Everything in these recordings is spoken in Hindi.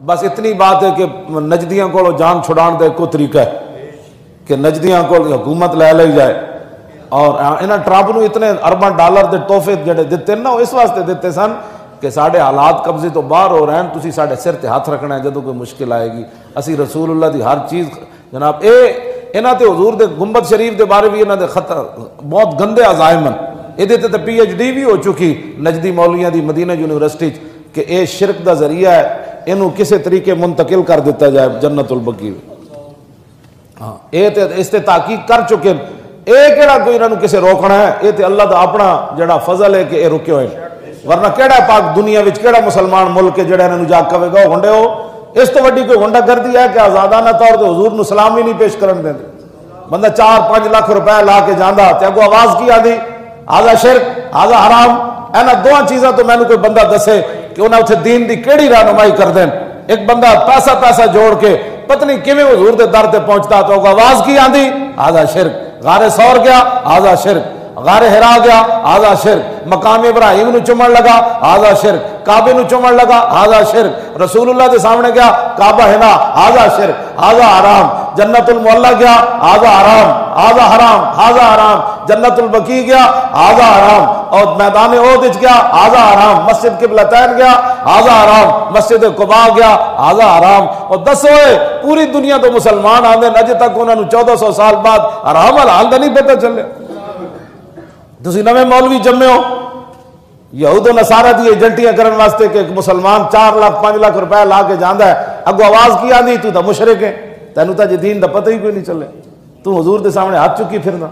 बस इतनी बात है कि नजदियों को जान छुड़ाने का एक तरीका है कि नजदियों को हुकूमत लै ली जाए। और इन्होंने ट्रंप न इतने अरबा डालर के तोहफे जोड़े दिते ना इस वास्ते दिते सन कि साढ़े हालात कब्जे तो बहर हो रहे हैं तुम साढ़े सिर से हाथ रखना है जो कोई मुश्किल आएगी। असी रसूल की हर चीज़, जनाब ये इन्होंने हजूर के गुंबद शरीफ के बारे भी इन्होंने खतर बहुत गंदे अजायम हैं ये तो पी एच डी भी हो चुकी नजदी मौलिया की मदीना यूनिवर्सिटी कि यह शिरक का ज़रिया है ਇਹਨੂੰ ਕਿਸੇ ਤਰੀਕੇ ਮੁੰਤਕਿਲ ਕਰ ਦਿੱਤਾ ਜਾਏ ਜੰਨਤੁਲ ਬਕੀ ਹਾਂ ਇਹ ਤੇ ਇਸ ਤੇ ਤਾਕੀਕ ਕਰ ਚੁੱਕੇ ਨੇ ਇਹ ਕਿਹੜਾ ਕੋਈ ਇਹਨਾਂ ਨੂੰ ਕਿਸੇ ਰੋਕਣਾ ਹੈ ਇਹ ਤੇ ਅੱਲਾ ਦਾ ਆਪਣਾ ਜਿਹੜਾ ਫਜ਼ਲ ਹੈ ਕਿ ਇਹ ਰੁਕੇ ਹੋਏ ਵਰਨਾ ਕਿਹੜਾ ਪਾਕ ਦੁਨੀਆ ਵਿੱਚ ਕਿਹੜਾ ਮੁਸਲਮਾਨ ਮੁਲਕ ਹੈ ਜਿਹੜਾ ਇਹਨਾਂ ਨੂੰ ਜਾ ਕਵੇਗਾ ਉਹ ਹੁੰਡੇ ਹੋ ਇਸ ਤੋਂ ਵੱਡੀ ਕੋਈ ਗੁੰਡਾਗਰਦੀ ਹੈ ਕਿ ਆਜ਼ਾਦਾਨਾ ਤੌਰ ਤੇ ਹਜ਼ੂਰ ਨੂੰ ਸਲਾਮ ਵੀ ਨਹੀਂ ਪੇਸ਼ ਕਰਨ ਦਿੰਦੇ ਬੰਦਾ 4-5 ਲੱਖ ਰੁਪਏ ਲਾ ਕੇ ਜਾਂਦਾ ਤੇ ਅੱਗੋਂ ਆਵਾਜ਼ ਕੀ ਆਦੀ ਆਜ਼ਾ ਸ਼ਿਰਕ ਆਜ਼ਾ ਹਰਾਮ ਇਹਨਾਂ ਦੋਹਾਂ ਚੀਜ਼ਾਂ ਤੋਂ ਮੈਨੂੰ ਕੋਈ ਬੰਦਾ ਦੱਸੇ ਕਿ ਉਹਨਾਂ ਉੱਥੇ ਦੀਨ ਦੀ ਕਿਹੜੀ ਰਹਿਨਮਾਈ ਕਰਦੇ ਨੇ ਇੱਕ ਬੰਦਾ ਪੈਸਾ ਪੈਸਾ ਜੋੜ ਕੇ ਪਤਨੀ ਕਿਵੇਂ ਹਜ਼ੂਰ ਦੇ ਦਰ ਤੇ ਪਹੁੰਚਦਾ ਤਾਂ ਉਹ ਆਵਾਜ਼ ਕੀ ਆਂਦੀ ਆਜ਼ਾ ਸ਼ਿਰਕ गारे सौर गया आजा शिरक गारे हिरा गया आजा शिरक मकाम इब्राहिम नु चुमन लगा आजा शिरक काबे नु चुमन लगा आजा शिरक रसूलुल्लाह के सामने गया काबा है ना आजा शिरक आजा हराम जन्नतुल मोहल्ला गया आजा आराम आजा हराम आजा आराम जन्नतुल बकी गया आजा आराम और मैदान ओदिज गया आजा आराम मस्जिद के बलतैन गया आजा आराम मस्जिद कुबा गया आजा आराम और दसो है, पूरी दुनिया तो मुसलमान आते अजे तक उन्होंने चौदह सौ साल बाद आराम हाल का नहीं पता चले। तुम नवे मौलवी जमे हो, यहूदो नसारा दी एजेंटियाँ करने वास्ते कि मुसलमान चार लाख, पाँच लाख रुपया ला के जाता है। अगो आवाज़ की आंदी, तू तो मुशरक है। ਤੈਨੂੰ ਤਾਂ ਜੇ ਦੀਨ ਦਾ ਪਤਾ ਹੀ ਕੋਈ ਨਹੀਂ ਚੱਲੇ ਤੂੰ ਹਜ਼ੂਰ ਦੇ ਸਾਹਮਣੇ ਹੱਥ ਚੁੱਕੀ ਫਿਰਦਾ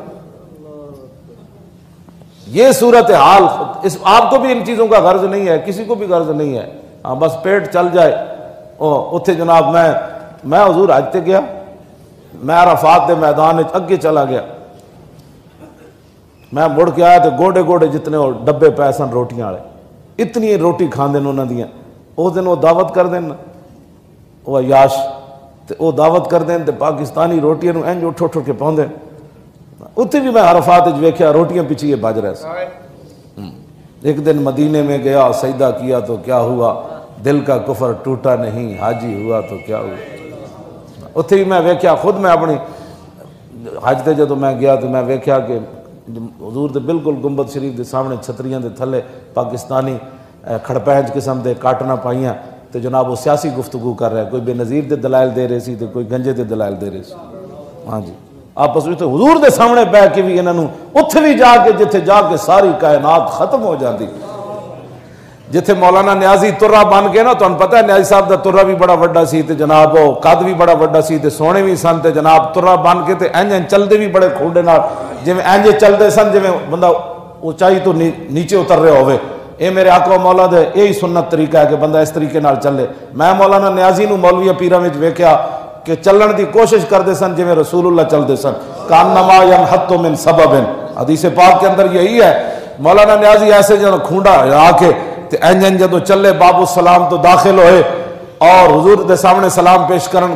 ये सूरत हाल इस आपको भी इन चीज़ों का गर्ज नहीं है किसी को भी गर्ज नहीं है हाँ बस पेट चल जाए ओ उत्थे जनाब मैं मैं हजूर हज गया मैं अराफात के मैदान अगे चला गया मैं मुड़ के आया तो गोडे गोडे जितने वो डब्बे पै सन रोटियां वाले इतनी रोटी खाते उन्होंने उस दिन वो दावत कर देन वो तो वह दावत कर देन तो पाकिस्तानी रोटियाँ इंज उठ उठ के पाँदे उत्थे भी मैं अरफात वेख्या रोटियाँ पिछी ये बज रहे एक दिन मदीने में गया सईदा किया तो क्या हुआ? दिल का कुफर टूटा नहीं हाजी हुआ तो क्या हुआ? उत्थे भी मैं वेख्या खुद मैं अपनी हज से जो मैं गया तो मैं वेख्या कि हजूर तो बिल्कुल गुंबद शरीफ के सामने छतरिया के थले पाकिस्तानी खड़पैंच किस्म के काटना पाइया। तो जनाब वो सियासी गुफ्तगु कर रहा कोई बेनज़ीर के दलायल दे रहे थे तो कोई गंजे के दलायल दे रहे हाँ जी। आपस में तो हजूर के सामने बह के भी इन्हों उत्थे भी जाके जिथे जाके सारी कायनात खत्म हो जाती जिथे मौलाना न्याजी तुर्रा बन के ना तुम पता है न्याजी साहब का तुर्रा भी बड़ा व्डा सी जनाब वो कद भी बड़ा व्डा सी सोने भी सन तो जनाब तुर्रा बन के इंज इंज चलते भी बड़े खोडे जिमें इंज चलते सन जिमें बंदा ऊंचाई तो नी, नीचे उतर रहा हो ये मेरे आको मौला दे, यही सुन्नत तरीका है कि बंदा इस तरीके चले। मैं मौलाना न्याजी मौलवी पीर वेख्या कि चलन की कोशिश करते सन जिमें रसूलुल्लाह चलते सन। कान नमा यम हत्तो मिन सबब हदीस पाक के अंदर यही है, मौलाना न्याजी ऐसे जो खूंडा आके इंज इंज जो चले, बाबू सलाम तो दाखिल होए और हजूर के सामने सलाम पेश कर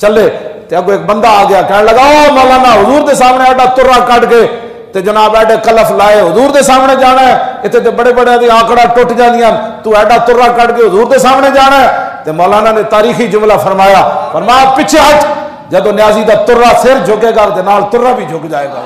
चले तो अगो एक बंदा आ गया कह लगा, ओ मौलाना, हजूर के सामने एडा तुर्रा कट के जनाब एडे कलफ लाए, हजूर के सामने जाना है। इतने तो बड़े बड़े आंकड़ा टुट जा तू एडा तुरा कट के हजूर के सामने जाना है। तो मौलाना ने तारीखी जुमला फरमाया फरमाया, पिछे हट। जब न्याजी का तुर्रा सिर झुकेगा तुर्रा भी झुक जाएगा।